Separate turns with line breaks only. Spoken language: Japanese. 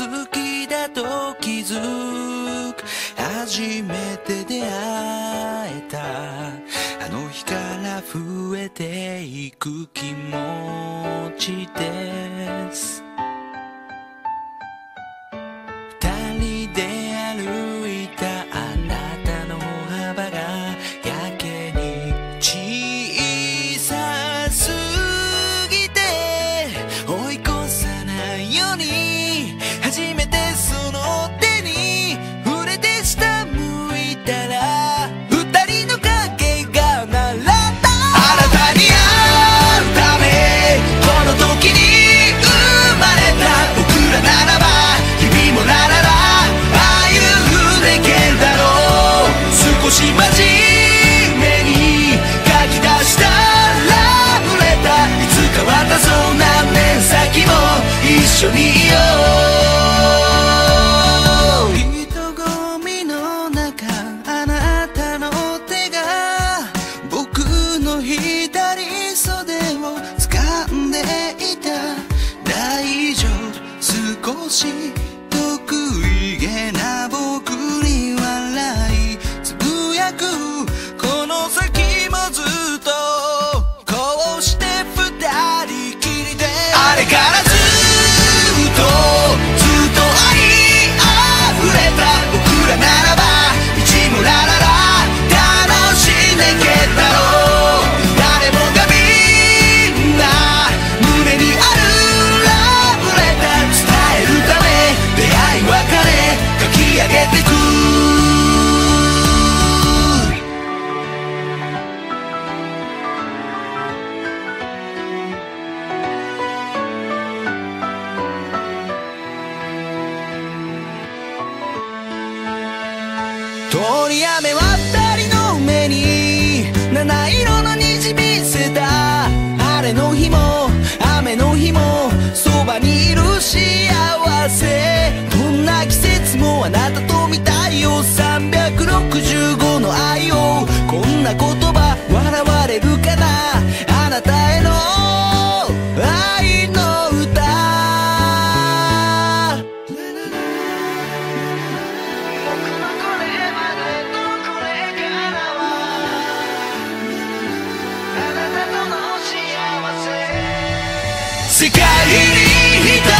好きだと気づく。初めて出会えた。あの日から増えていく気持ちです。2人で歩いたあなたの幅がやけに小さすぎて追い越さないように。知通り雨は二人の目に七色の虹見せた。晴れの日も雨の日もそばにいる。Sekali ini hitam